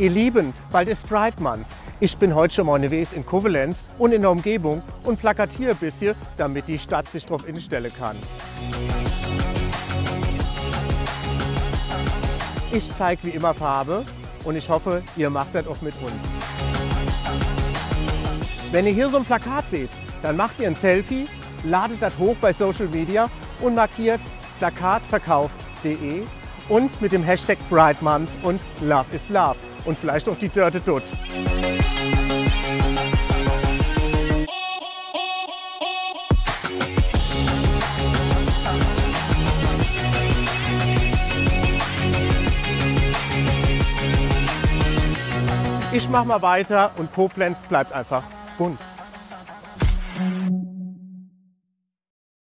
Ihr Lieben, bald ist Pride Month. Ich bin heute schon unterwegs in Kovalenz und in der Umgebung und plakatiere ein bisschen, damit die Stadt sich darauf instellen kann. Ich zeige wie immer Farbe und ich hoffe, ihr macht das auch mit uns. Wenn ihr hier so ein Plakat seht, dann macht ihr ein Selfie, ladet das hoch bei Social Media und markiert Plakat verkauft plakatverkauf.de und mit dem Hashtag Pride Month und Love is Love und vielleicht auch die Dörte Dutt. Ich mache mal weiter und Koblenz bleibt einfach bunt.